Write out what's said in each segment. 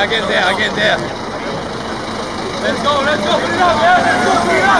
Again, get there, I get there. Let's go, let's go, put it up, yeah, let's go, put it up.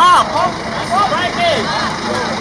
Up. Strike me.